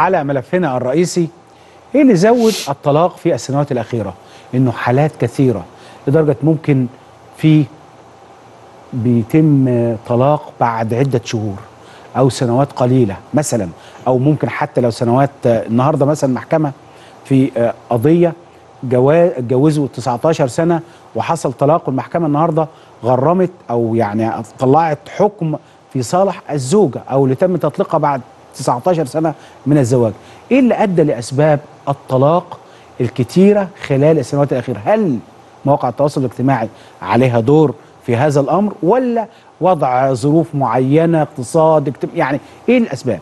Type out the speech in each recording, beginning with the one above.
على ملفنا الرئيسي إيه اللي زود الطلاق في السنوات الأخيرة إنه حالات كثيرة لدرجة ممكن في بيتم طلاق بعد عدة شهور أو سنوات قليلة مثلا أو ممكن حتى لو سنوات النهارده مثلا محكمة في قضية جوا- اتجوزوا 19 سنة وحصل طلاق والمحكمة النهارده غرمت أو يعني طلعت حكم في صالح الزوجة أو اللي تم تطليقها بعد 19 سنة من الزواج. إيه اللي أدى لأسباب الطلاق الكتيرة خلال السنوات الأخيرة؟ هل مواقع التواصل الاجتماعي عليها دور في هذا الأمر ولا وضع ظروف معينة اقتصاد يعني إيه الأسباب؟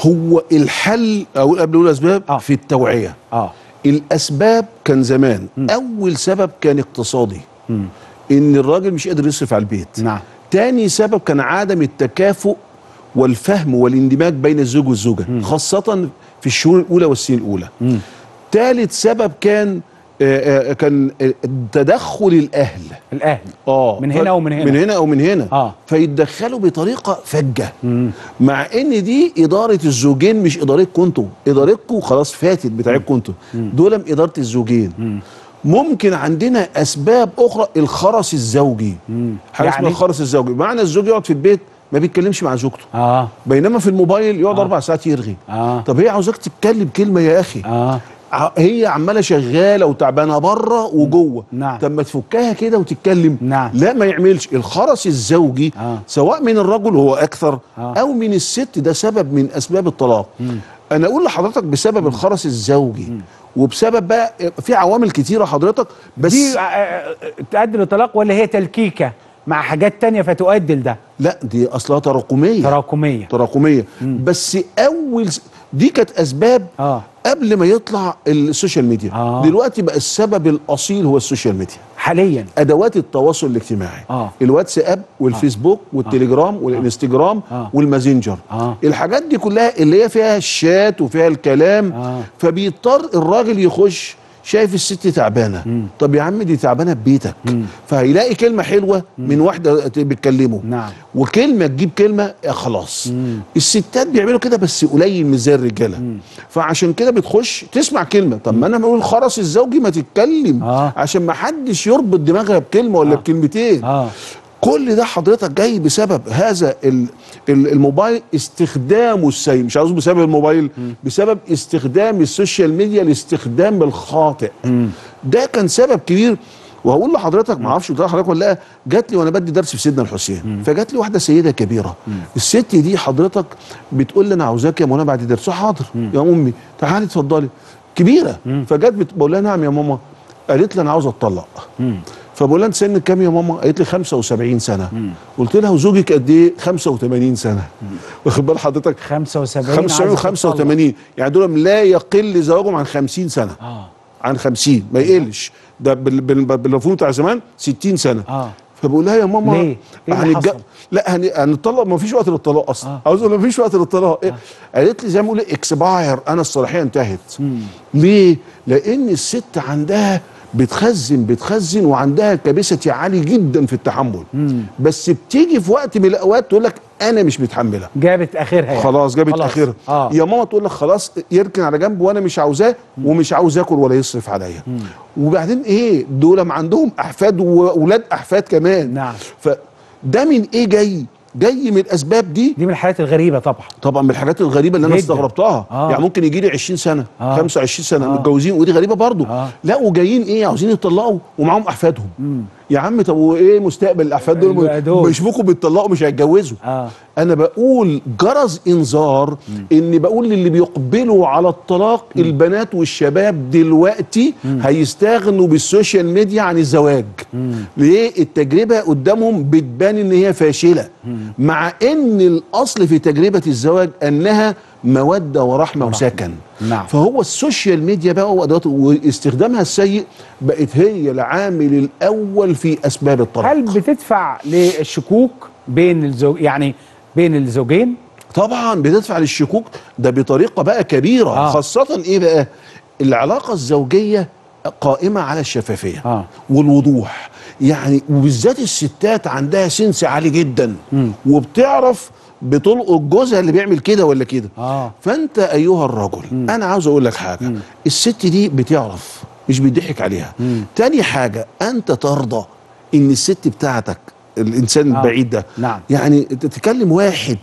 هو الحل أو قبل أقول أسباب آه. في التوعية آه الأسباب كان زمان أول سبب كان اقتصادي إن الراجل مش قادر يصرف على البيت نعم تاني سبب كان عدم التكافؤ والفهم والاندماج بين الزوج والزوجة خاصة في الشهور الأولى والسنين الأولى. ثالث سبب كان آه، آه، كان آه، تدخل الأهل. الأهل. آه من هنا ومن هنا. من هنا أو من هنا. آه. فيتدخلوا بطريقة فجة. مع إن دي إدارة الزوجين مش إدارتكم أنتوا. إدارتكم خلاص فاتت بتاعتكم أنتوا. دول إدارة الزوجين. ممكن عندنا أسباب أخرى الخرس الزوجي. حاجة يعني؟ اسمها الخرس الزوجي. معنى الزوج يقعد في البيت ما بيتكلمش مع زوجته. آه. بينما في الموبايل يقعد أربع ساعات يرغي. آه. طب هي عاوزاك تتكلم كلمة يا أخي. آه. ع- هي عمالة شغالة وتعبانة بره وجوه. نعم. طب ما تفكها كده وتتكلم. نعم. لا ما يعملش. الخرس الزوجي آه. سواء من الرجل هو أكثر آه. أو من الست ده سبب من أسباب الطلاق. أنا أقول لحضرتك بسبب الخرس الزوجي وبسبب بقى في عوامل كتيرة حضرتك بس دي آه، آه، تؤدي للطلاق ولا هي تلكيكة؟ مع حاجات تانية فتؤدي لده. لا دي أصلها تراكمية. تراكمية. تراكمية. بس أول دي كانت أسباب آه. قبل ما يطلع ال social media. آه. دلوقتي بقى السبب الأصيل هو ال social media. حاليا. أدوات التواصل الاجتماعي. آه. الواتساب والفيسبوك والتليجرام والإنستجرام آه. والماسنجر. آه. الحاجات دي كلها اللي هي فيها الشات وفيها الكلام آه. فبيضطر الراجل يخش شايف الست تعبانة. طب يا عم دي تعبانة في بيتك. فهيلاقي كلمة حلوة من واحدة بتكلمه. نعم. وكلمة تجيب كلمة يا خلاص. الستات بيعملوا كده بس قليل مش زي الرجالة. فعشان كده بتخش تسمع كلمة. طب ما أنا بقول الخرس الزوجي ما تتكلم. آه. عشان ما حدش يربط دماغها بكلمة ولا آه. بكلمتين. آه. كل ده حضرتك جاي بسبب هذا ال- ال- الموبايل استخدامه السيء مش عاوز بسبب الموبايل بسبب استخدام ال social media الاستخدام الخاطئ. ده كان سبب كبير. وهقول لحضرتك ما أعرفش قلت لحضرتك ولا لأ جات لي وأنا بدي درس في سيدنا الحسين. فجات لي واحدة سيدة كبيرة. الست دي حضرتك بتقول لي أنا عاوزاك يا مولانا بعد درس. حاضر. يا أمي تعالي اتفضلي. كبيرة. فجت بت- بقول لها نعم يا ماما. قالت لي أنا عاوزه أتطلق. فبقول لها انت سنك كام يا ماما؟ قالت لي 75 سنة. قلت لها وزوجك قد إيه؟ 85 سنة. واخد بال حضرتك؟ 75 75 و 85 يعني دول لا يقل زواجهم عن 50 سنة. آه. عن 50 ما يقلش. ده بال- بال- بالمفهوم بتاع زمان 60 سنة. آه. فبقول لها يا ماما ليه؟ إيه اللي هنتج- حصل؟ لا هن- هنطلق ما فيش وقت للطلاق أصلا. آه. عاوز أقول ما فيش وقت للطلاق. إيه؟ قالت لي زي ما بقول اكسباير أنا الصلاحية انتهت. ليه؟ لأن الست عندها بتخزن بتخزن وعندها كبسة عالي جدا في التحمل. بس بتيجي في وقت من الأوقات تقول لك أنا مش متحمله جابت آخرها يعني. خلاص جابت آخرها. آه. يا ماما تقول لك خلاص يركن على جنب وأنا مش عاوزاه ومش عاوز اكل ولا يصرف عليا. وبعدين إيه؟ دول عندهم أحفاد واولاد أحفاد كمان. نعم. فده من إيه جاي؟ جاي من الأسباب دي دي من الحالات الغريبة طبعا طبعا من الحاجات الغريبة اللي أنا. استغربتها آه. يعني ممكن يجي لي 20 سنة آه. 25 سنة آه. متجوزين ودي غريبة برضو آه. لا وجايين إيه عاوزين يطلقوا ومعاهم أحفادهم يا عم طب وإيه مستقبل الأحفاد دول؟ يبقى دول. مش بكم بيطلقوا مش هيتجوزوا. آه. أنا بقول جرس إنذار ان بقول للي بيقبلوا على الطلاق البنات والشباب دلوقتي هيستغنوا بال social media عن الزواج. ليه؟ التجربة قدامهم بتبان إن هي فاشلة. مع إن الأصل في تجربة الزواج أنها مودة ورحمة وسكن. نعم. فهو ال social media بقى وادواته واستخدامها السيء بقت هي العامل الأول في أسباب الطلاق. هل بتدفع للشكوك بين الزوج يعني بين الزوجين؟ طبعا بتدفع للشكوك. ده بطريقة بقى كبيرة. آه. خاصة إيه بقى؟ العلاقة الزوجية قائمة على الشفافية آه. والوضوح. يعني وبالذات الستات عندها سنس عالي جدا وبتعرف بتلقط جوزها اللي بيعمل كده ولا كده. آه. فأنت أيها الرجل أنا عاوز أقول لك حاجة. الست دي بتعرف مش بيضحك عليها. تاني حاجة أنت ترضى إن الست بتاعتك الإنسان آه. البعيد ده. نعم. يعني تتكلم واحد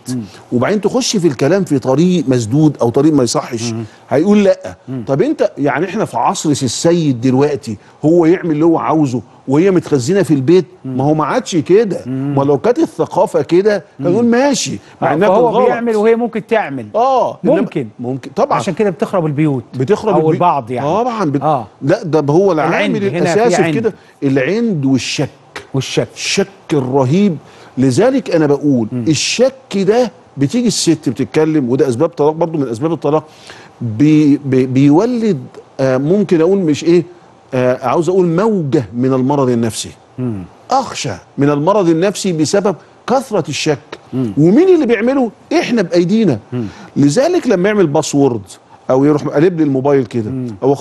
وبعدين تخش في الكلام في طريق مسدود أو طريق ما يصحش هيقول لأ. طب أنت يعني إحنا في عصر السيد دلوقتي هو يعمل اللي هو عاوزه وهي متخزنة في البيت ما هو ما عادش كده. ما لو كانت الثقافة كده كان نقول ماشي. مع آه، انها فهو غلط. بيعمل وهي ممكن تعمل. آه. ممكن. ممكن. طبعا. عشان كده بتخرب البيوت بتخرب أو البي- البعض يعني. طبعا. بت... آه. لأ ده هو العامل الأساسي في. كده. العند والشك. والشك الشك الرهيب. لذلك أنا بقول الشك ده بتيجي الست بتتكلم وده أسباب طلاق برضو من أسباب الطلاق. بي بي بيولد آه ممكن أقول مش إيه آه عاوز أقول موجة من المرض النفسي. أخشى من المرض النفسي بسبب كثرة الشك. ومين اللي بيعمله؟ إحنا بأيدينا. لذلك لما يعمل password أو يروح قلب لي الموبايل كده أو